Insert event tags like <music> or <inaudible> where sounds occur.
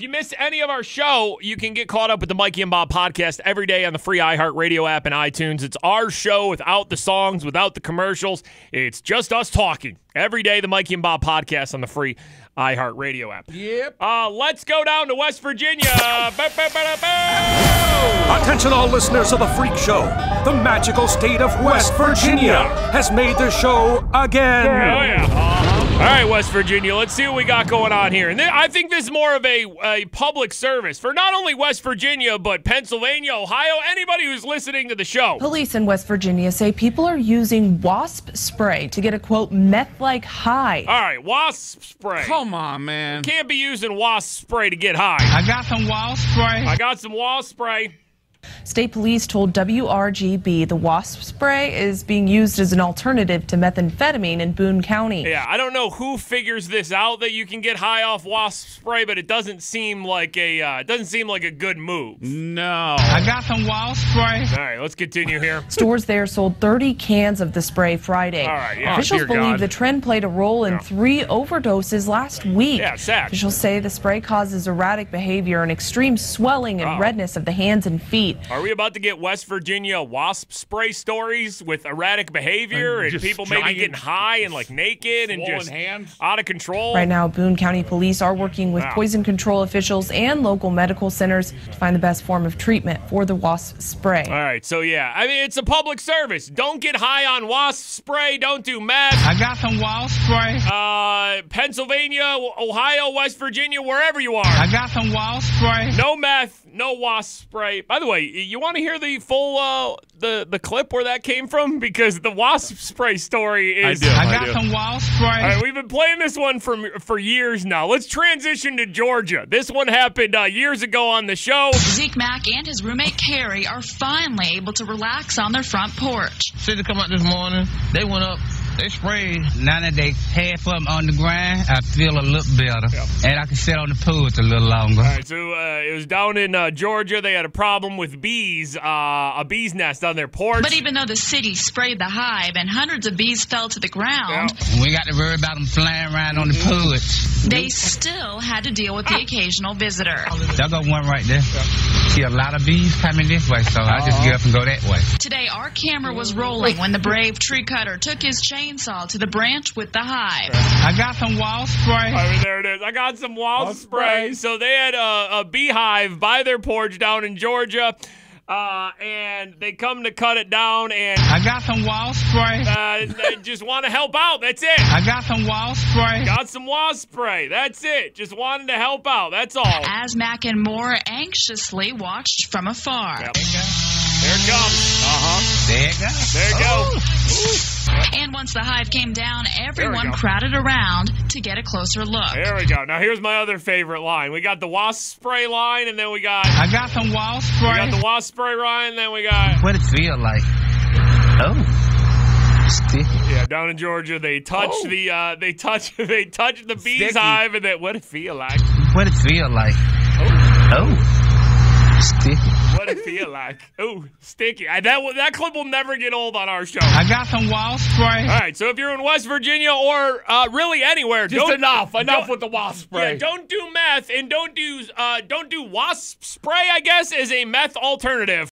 If you miss any of our show, you can get caught up with the Mikey and Bob podcast every day on the free iHeartRadio app and iTunes. It's our show without the songs, without the commercials. It's just us talking every day. The Mikey and Bob podcast on the free iHeartRadio app. Yep. Uh, let's go down to West Virginia. Attention, all listeners of the Freak Show. The magical state of West Virginia has made the show again. Oh yeah. Uh-huh. All right, West Virginia. Let's see what we got going on here. And th- I think this is more of a, a public service for not only West Virginia but Pennsylvania, Ohio, anybody who's listening to the show. Police in West Virginia say people are using wasp spray to get a quote meth like high. All right, wasp spray. Come on, man. Can't be using wasp spray to get high. I got some wasp spray. I got some wasp spray. State police told WRGB the wasp spray is being used as an alternative to methamphetamine in Boone County. Yeah, I don't know who figures this out that you can get high off wasp spray, but it doesn't seem like a uh, it doesn't seem like a good move. No. I got some wasp spray. All right, let's continue here. Stores there sold 30 cans of the spray Friday. All right, yeah. Officials Dear believe God. the trend played a role in Yeah. three overdoses last week. Yeah, sad. Officials say the spray causes erratic behavior and extreme swelling and Uh-oh. redness of the hands and feet. Are we about to get West Virginia wasp spray stories with erratic behavior And and, people maybe getting high and like naked and just hands? out of control? Right now, Boone County police are working with Wow. poison control officials and local medical centers to find the best form of treatment for the wasp spray. All right, so yeah, I mean it's a public service. Don't get high on wasp spray. Don't do meth. I got some wasp spray. Uh, Pennsylvania, Ohio, West Virginia, wherever you are. I got some wasp spray. No meth, no wasp spray. By the way, you want to hear the full uh, the the clip where that came from because the wasp spray story is. I do. I I got do. some wasp spray. right, we've been playing this one for for years now. Let's transition to Georgia. This one happened uh, years ago on the show. Zeke Mack and his roommate Carrie are finally able to relax on their front porch. City come out this morning. They went up. They sprayed. Now that they half of them on the ground, I feel a little better. And I can sit on the pool porch a little longer. All right, so uh, it was down in uh, Georgia. They had a problem with bees, uh, a bee's nest on their porch. But even though the city sprayed the hive and hundreds of bees fell to the ground, We got to worry about them flying around on the porch. they still had to deal with the occasional visitor. There go one right there. See a lot of bees coming this way, so I just get up and go that way. Today, our camera was rolling when the brave tree cutter took his chainsaw to the branch with the hive. I got some wall spray. I mean, there it is. I got some wall Wall spray. spray. So they had a, a beehive by their porch down in Georgia, uh, and they come to cut it down, and I got some wall spray. uh, they just want to help out. That's it. I got some wall spray. Got some wasp spray. That's it. Just wanted to help out. That's all. As Mack and Moore anxiously watched from afar. Yep. There it comes. Uh huh. There it goes. There you go. And once the hive came down, everyone crowded around to get a closer look. There we go. Now here's my other favorite line. We got the wasp spray line, and then we got I got some wall we spray. got the wasp spray line, and then we got What it feel like? Oh. Sticky. yeah down in Georgia. They touch Oh. the uh, they touch <laughs> they touch the bee's Sticky. hive, and then what it feel like? What it feel like? Oh. Oh. Sticky. What it feel like? Ooh, sticky. I, that that clip will never get old on our show. I got some wall spray. All right, so if you're in West Virginia or uh, really anywhere, Just don't, enough. Enough with the wasp spray. Yeah, don't do meth and don't do uh, don't do wasp spray. I guess is a meth alternative.